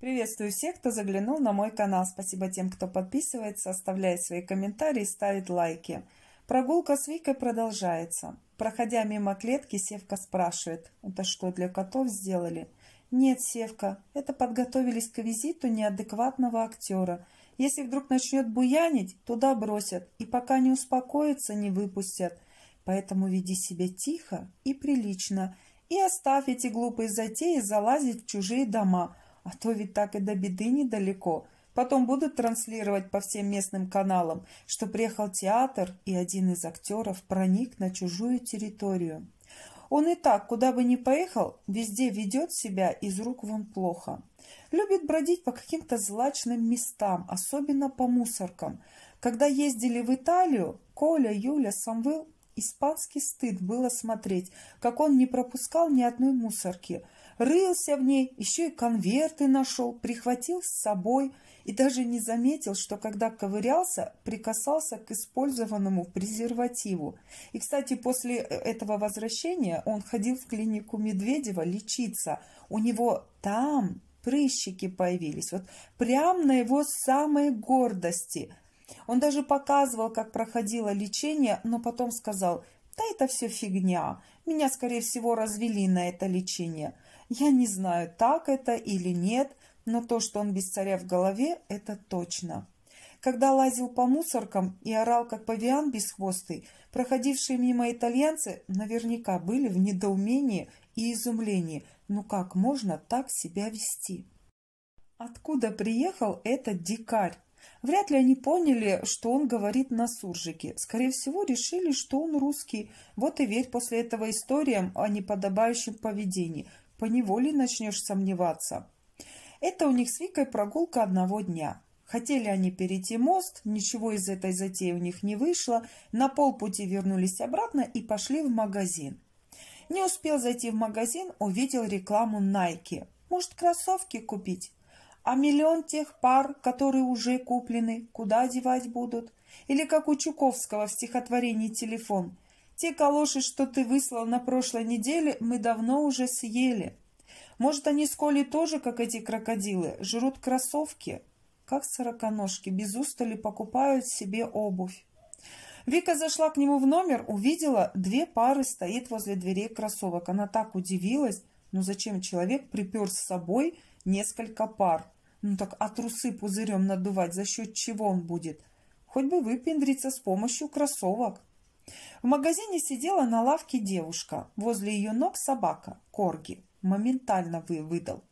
Приветствую всех, кто заглянул на мой канал. Спасибо тем, кто подписывается, оставляет свои комментарии, ставит лайки. Прогулка с Викой продолжается. Проходя мимо клетки, Севка спрашивает, это что, для котов сделали? Нет, Севка, это подготовились к визиту неадекватного актера. Если вдруг начнет буянить, туда бросят, и пока не успокоится, не выпустят. Поэтому веди себя тихо и прилично, и оставь эти глупые затеи залазить в чужие дома, а то ведь так и до беды недалеко – Потом будут транслировать по всем местным каналам, что приехал театр, и один из актеров проник на чужую территорию. Он и так, куда бы ни поехал, везде ведет себя из рук вон плохо. Любит бродить по каким-то злачным местам, особенно по мусоркам. Когда ездили в Италию, Коля, Юля, Самвел, испанский стыд было смотреть, как он не пропускал ни одной мусорки. Рылся в ней, еще и конверты нашел, прихватил с собой – и даже не заметил, что когда ковырялся, прикасался к использованному презервативу. И, кстати, после э, этого возвращения он ходил в клинику Медведева лечиться. У него там прыщики появились, вот прямо на его самой гордости. Он даже показывал, как проходило лечение, но потом сказал, да это все фигня, меня, скорее всего, развели на это лечение. Я не знаю, так это или нет, но то, что он без царя в голове, это точно. Когда лазил по мусоркам и орал, как павиан бесхвостый, проходившие мимо итальянцы наверняка были в недоумении и изумлении. Ну как можно так себя вести? Откуда приехал этот дикарь? Вряд ли они поняли, что он говорит на суржике. Скорее всего, решили, что он русский. Вот и верь после этого историям о неподобающем поведении. Поневоле начнешь сомневаться. Это у них с Викой прогулка одного дня. Хотели они перейти мост, ничего из этой затеи у них не вышло, на полпути вернулись обратно и пошли в магазин. Не успел зайти в магазин, увидел рекламу Nike. Может, кроссовки купить? А миллион тех пар, которые уже куплены, куда одевать будут? Или как у Чуковского в стихотворении «Телефон». Те калоши, что ты выслал на прошлой неделе, мы давно уже съели. Может, они с Колей тоже, как эти крокодилы, жрут кроссовки? Как сороконожки, без устали покупают себе обувь. Вика зашла к нему в номер, увидела, две пары стоит возле дверей кроссовок. Она так удивилась, ну зачем человек припер с собой несколько пар? Ну так а трусы пузырем надувать, за счет чего он будет? Хоть бы выпендриться с помощью кроссовок. В магазине сидела на лавке девушка, возле ее ног собака, корги. Моментально вы выдал.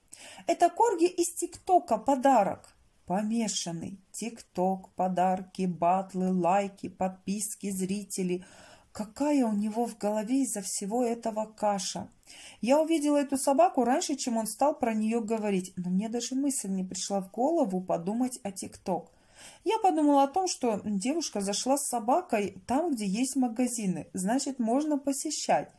Это Корги из ТикТока подарок. Помешанный. ТикТок, подарки, батлы, лайки, подписки, зрители. Какая у него в голове из-за всего этого каша. Я увидела эту собаку раньше, чем он стал про нее говорить, но мне даже мысль не пришла в голову подумать о ТикТок. Я подумала о том, что девушка зашла с собакой там, где есть магазины, значит, можно посещать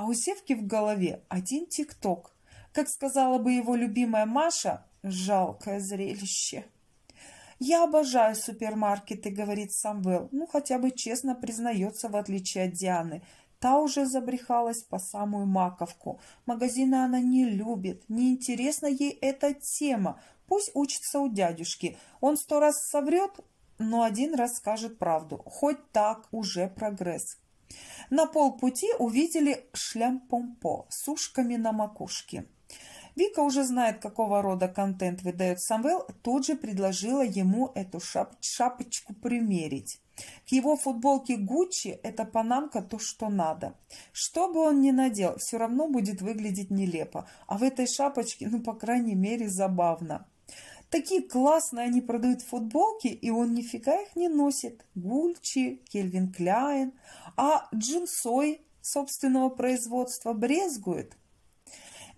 а у Севки в голове один тикток. Как сказала бы его любимая Маша, жалкое зрелище. «Я обожаю супермаркеты», — говорит Самвел. Ну, хотя бы честно признается, в отличие от Дианы. Та уже забрехалась по самую маковку. Магазины она не любит, неинтересна ей эта тема. Пусть учится у дядюшки. Он сто раз соврет, но один раз скажет правду. Хоть так уже прогресс. На полпути увидели шлям-помпо с ушками на макушке. Вика уже знает, какого рода контент выдает Самвел, тут же предложила ему эту шап шапочку примерить. К его футболке Гуччи эта панамка то, что надо. Что бы он ни надел, все равно будет выглядеть нелепо. А в этой шапочке, ну, по крайней мере, забавно. Такие классные они продают футболки, и он нифига их не носит. Гульчи, Кельвин Кляйн, а джинсой собственного производства брезгует.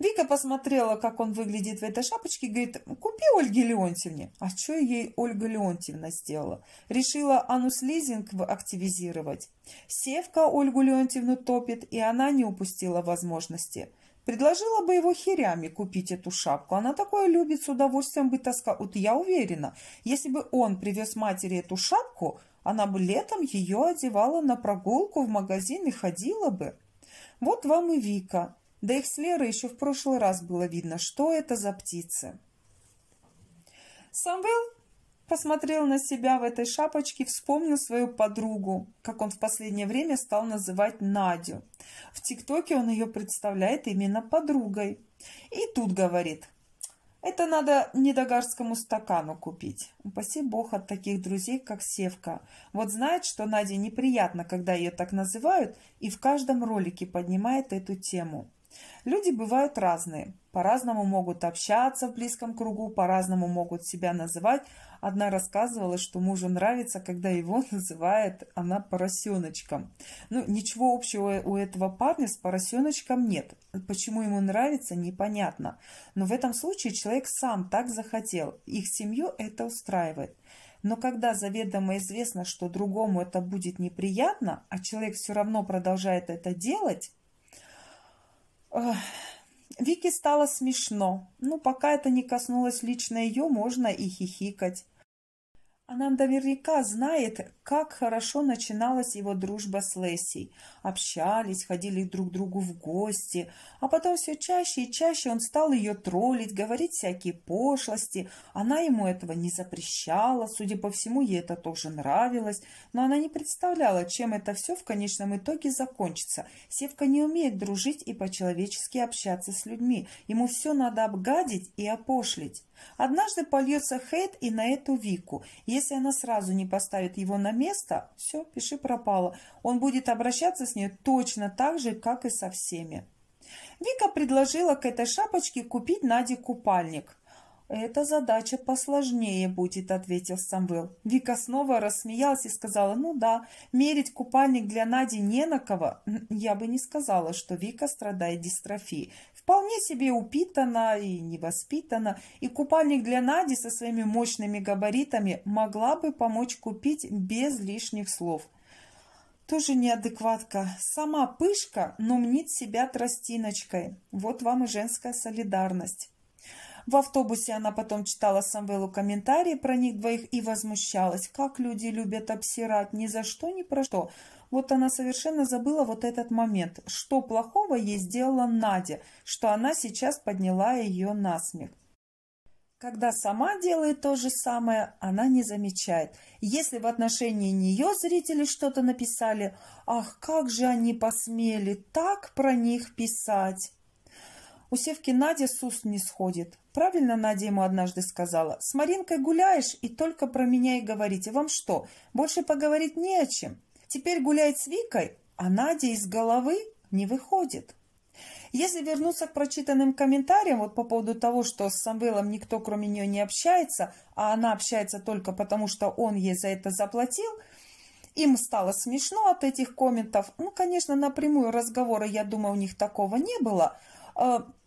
Вика посмотрела, как он выглядит в этой шапочке, говорит, купи Ольге Леонтьевне. А что ей Ольга Леонтьевна сделала? Решила анус-лизинг активизировать. Севка Ольгу Леонтьевну топит, и она не упустила возможности. Предложила бы его херями купить эту шапку. Она такое любит, с удовольствием бы таскала. Вот я уверена, если бы он привез матери эту шапку, она бы летом ее одевала на прогулку в магазин и ходила бы. Вот вам и Вика. Да их с Лерой еще в прошлый раз было видно, что это за птицы. Самвел посмотрел на себя в этой шапочке, вспомнил свою подругу, как он в последнее время стал называть Надю. В ТикТоке он ее представляет именно подругой. И тут говорит, это надо недогарскому стакану купить. Упаси бог от таких друзей, как Севка. Вот знает, что Наде неприятно, когда ее так называют, и в каждом ролике поднимает эту тему. Люди бывают разные. По-разному могут общаться в близком кругу, по-разному могут себя называть. Одна рассказывала, что мужу нравится, когда его называет она поросеночком. Ну, ничего общего у этого парня с поросеночком нет. Почему ему нравится, непонятно. Но в этом случае человек сам так захотел. Их семью это устраивает. Но когда заведомо известно, что другому это будет неприятно, а человек все равно продолжает это делать, Вике стало смешно. Ну, пока это не коснулось лично ее, можно и хихикать. Она наверняка знает, как хорошо начиналась его дружба с Лесей. Общались, ходили друг к другу в гости, а потом все чаще и чаще он стал ее троллить, говорить всякие пошлости. Она ему этого не запрещала, судя по всему, ей это тоже нравилось, но она не представляла, чем это все в конечном итоге закончится. Севка не умеет дружить и по-человечески общаться с людьми. Ему все надо обгадить и опошлить. Однажды польется хейт и на эту Вику. Если она сразу не поставит его на место, все, пиши пропало. Он будет обращаться с ней точно так же, как и со всеми. Вика предложила к этой шапочке купить Наде купальник. «Эта задача посложнее будет», — ответил Самвел. Вика снова рассмеялась и сказала, «Ну да, мерить купальник для Нади не на кого». Я бы не сказала, что Вика страдает дистрофией. Вполне себе упитана и невоспитана, и купальник для Нади со своими мощными габаритами могла бы помочь купить без лишних слов. Тоже неадекватка. Сама пышка, но мнит себя тростиночкой. Вот вам и женская солидарность. В автобусе она потом читала Самвелу комментарии про них двоих и возмущалась, как люди любят обсирать, ни за что, ни про что. Вот она совершенно забыла вот этот момент, что плохого ей сделала Надя, что она сейчас подняла ее на смех. Когда сама делает то же самое, она не замечает. Если в отношении нее зрители что-то написали, ах, как же они посмели так про них писать. У Севки Надя с уст не сходит. Правильно Надя ему однажды сказала. С Маринкой гуляешь и только про меня и говорите. Вам что, больше поговорить не о чем? Теперь гуляет с Викой, а Надя из головы не выходит. Если вернуться к прочитанным комментариям вот по поводу того, что с Самвелом никто кроме нее не общается, а она общается только потому, что он ей за это заплатил, им стало смешно от этих комментов. Ну, конечно, напрямую разговора, я думаю, у них такого не было.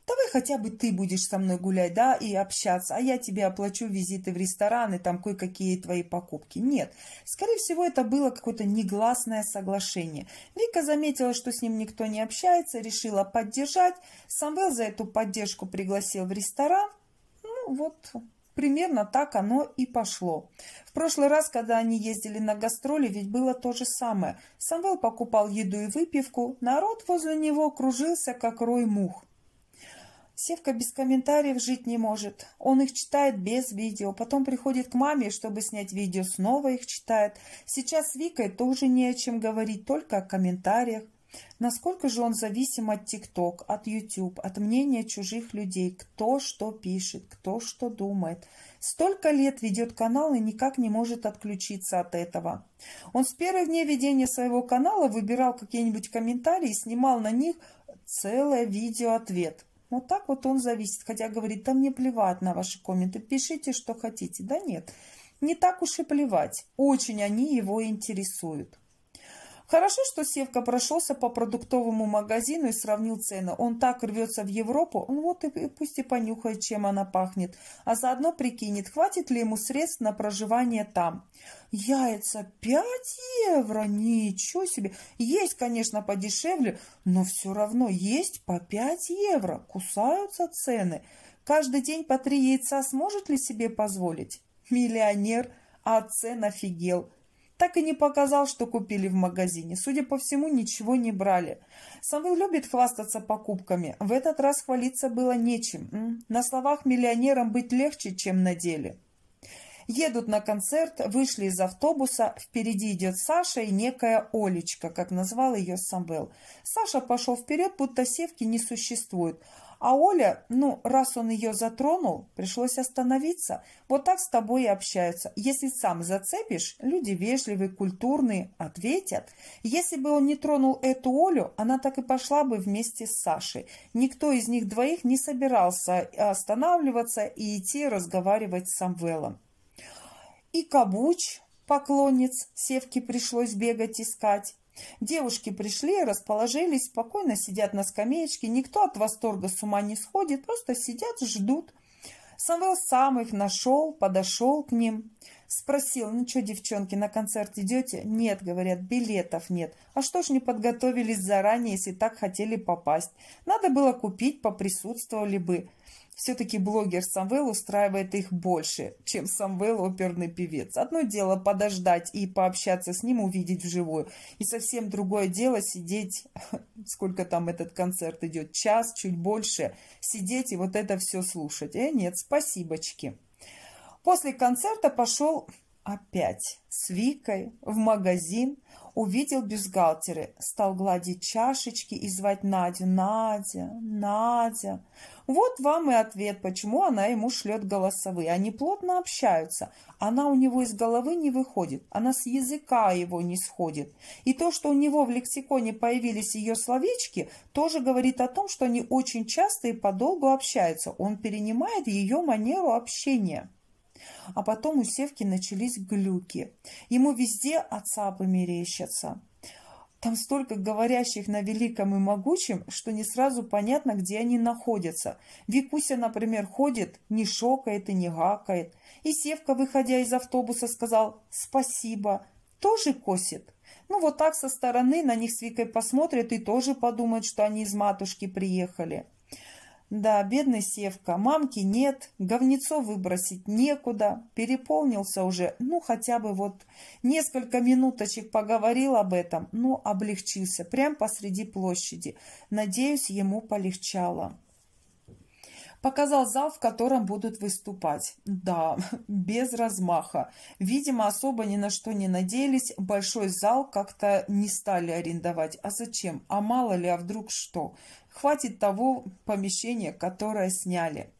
Давай хотя бы ты будешь со мной гулять, да, и общаться, а я тебе оплачу визиты в рестораны, там кое-какие твои покупки. Нет, скорее всего, это было какое-то негласное соглашение. Вика заметила, что с ним никто не общается, решила поддержать. Самвел за эту поддержку пригласил в ресторан. Ну, вот примерно так оно и пошло. В прошлый раз, когда они ездили на гастроли, ведь было то же самое. Самвел покупал еду и выпивку, народ возле него кружился, как рой мух. Севка без комментариев жить не может. Он их читает без видео, потом приходит к маме, чтобы снять видео, снова их читает. Сейчас с Викой тоже не о чем говорить, только о комментариях. Насколько же он зависим от ТикТок, от YouTube, от мнения чужих людей, кто что пишет, кто что думает. Столько лет ведет канал и никак не может отключиться от этого. Он с первых дней ведения своего канала выбирал какие-нибудь комментарии и снимал на них целое видео-ответ. Вот так вот он зависит. Хотя говорит, да мне плевать на ваши комменты, пишите, что хотите. Да нет, не так уж и плевать. Очень они его интересуют. Хорошо, что Севка прошелся по продуктовому магазину и сравнил цены. Он так рвется в Европу, он вот и, пусть и понюхает, чем она пахнет, а заодно прикинет, хватит ли ему средств на проживание там. Яйца 5 евро, ничего себе. Есть, конечно, подешевле, но все равно есть по 5 евро. Кусаются цены. Каждый день по три яйца сможет ли себе позволить? Миллионер, а цен офигел так и не показал, что купили в магазине. Судя по всему, ничего не брали. Самвел любит хвастаться покупками. В этот раз хвалиться было нечем. На словах миллионером быть легче, чем на деле. Едут на концерт, вышли из автобуса, впереди идет Саша и некая Олечка, как назвал ее Самвел. Саша пошел вперед, будто севки не существует. А Оля, ну, раз он ее затронул, пришлось остановиться. Вот так с тобой и общаются. Если сам зацепишь, люди вежливые, культурные, ответят. Если бы он не тронул эту Олю, она так и пошла бы вместе с Сашей. Никто из них двоих не собирался останавливаться и идти разговаривать с Самвелом. И Кабуч, поклонниц, Севке пришлось бегать искать. Девушки пришли, расположились, спокойно сидят на скамеечке. Никто от восторга с ума не сходит, просто сидят, ждут. Самвел сам их нашел, подошел к ним. Спросил, ну что, девчонки, на концерт идете? Нет, говорят, билетов нет. А что ж не подготовились заранее, если так хотели попасть? Надо было купить, поприсутствовали бы. Все-таки блогер Самвел устраивает их больше, чем Самвел оперный певец. Одно дело подождать и пообщаться с ним, увидеть вживую. И совсем другое дело сидеть, сколько там этот концерт идет, час, чуть больше, сидеть и вот это все слушать. Э, нет, спасибочки. После концерта пошел опять с Викой в магазин, увидел бюстгальтеры, стал гладить чашечки и звать Надю. Надя, Надя. Вот вам и ответ, почему она ему шлет голосовые. Они плотно общаются. Она у него из головы не выходит. Она с языка его не сходит. И то, что у него в лексиконе появились ее словечки, тоже говорит о том, что они очень часто и подолгу общаются. Он перенимает ее манеру общения. А потом у Севки начались глюки. Ему везде отцапы мерещатся. Там столько говорящих на великом и могучем, что не сразу понятно, где они находятся. Викуся, например, ходит, не шокает и не гакает. И Севка, выходя из автобуса, сказал «спасибо». Тоже косит. Ну вот так со стороны на них с Викой посмотрят и тоже подумают, что они из матушки приехали. Да, бедный Севка, мамки нет, говнецо выбросить некуда, переполнился уже, ну хотя бы вот несколько минуточек поговорил об этом, ну облегчился, прям посреди площади. Надеюсь, ему полегчало. Показал зал, в котором будут выступать. Да, без размаха. Видимо, особо ни на что не надеялись. Большой зал как-то не стали арендовать. А зачем? А мало ли, а вдруг что? Хватит того помещения, которое сняли.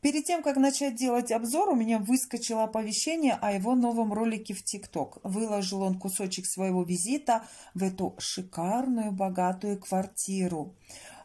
Перед тем, как начать делать обзор, у меня выскочило оповещение о его новом ролике в ТикТок. Выложил он кусочек своего визита в эту шикарную, богатую квартиру.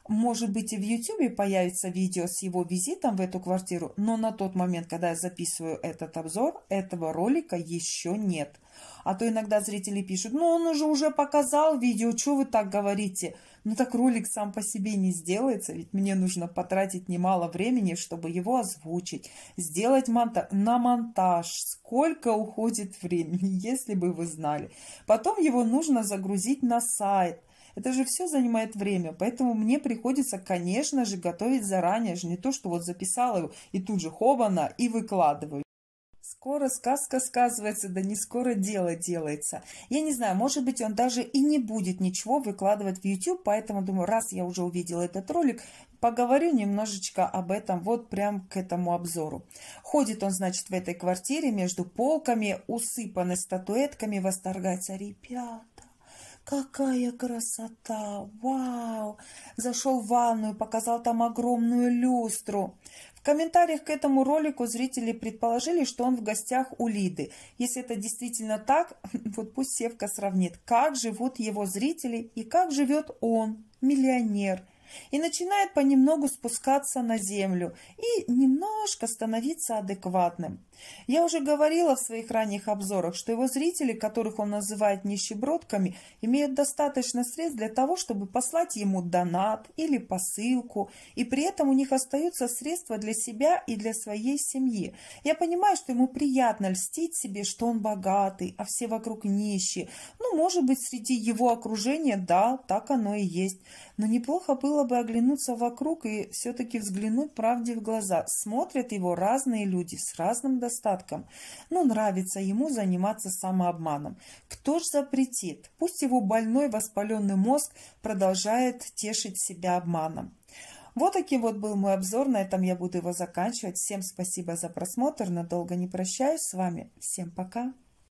Может быть, и в Ютубе появится видео с его визитом в эту квартиру, но на тот момент, когда я записываю этот обзор, этого ролика еще нет. А то иногда зрители пишут, ну он уже уже показал видео, что вы так говорите? Ну так ролик сам по себе не сделается, ведь мне нужно потратить немало времени, чтобы его озвучить, сделать монтаж, на монтаж. Сколько уходит времени, если бы вы знали. Потом его нужно загрузить на сайт. Это же все занимает время, поэтому мне приходится, конечно же, готовить заранее, же не то, что вот записала его и тут же хобана и выкладываю. Скоро сказка сказывается, да не скоро дело делается. Я не знаю, может быть, он даже и не будет ничего выкладывать в YouTube, поэтому думаю, раз я уже увидела этот ролик, поговорю немножечко об этом вот прям к этому обзору. Ходит он, значит, в этой квартире между полками, усыпанной статуэтками, восторгается. Ребята, Какая красота! Вау! Зашел в ванную, показал там огромную люстру. В комментариях к этому ролику зрители предположили, что он в гостях у Лиды. Если это действительно так, вот пусть Севка сравнит, как живут его зрители и как живет он, миллионер и начинает понемногу спускаться на землю и немножко становиться адекватным. Я уже говорила в своих ранних обзорах, что его зрители, которых он называет нищебродками, имеют достаточно средств для того, чтобы послать ему донат или посылку, и при этом у них остаются средства для себя и для своей семьи. Я понимаю, что ему приятно льстить себе, что он богатый, а все вокруг нищие. Ну, может быть, среди его окружения, да, так оно и есть. Но неплохо было бы оглянуться вокруг и все-таки взглянуть правде в глаза. Смотрят его разные люди с разным достатком. Но нравится ему заниматься самообманом. Кто ж запретит? Пусть его больной воспаленный мозг продолжает тешить себя обманом. Вот таким вот был мой обзор. На этом я буду его заканчивать. Всем спасибо за просмотр. Надолго не прощаюсь с вами. Всем пока.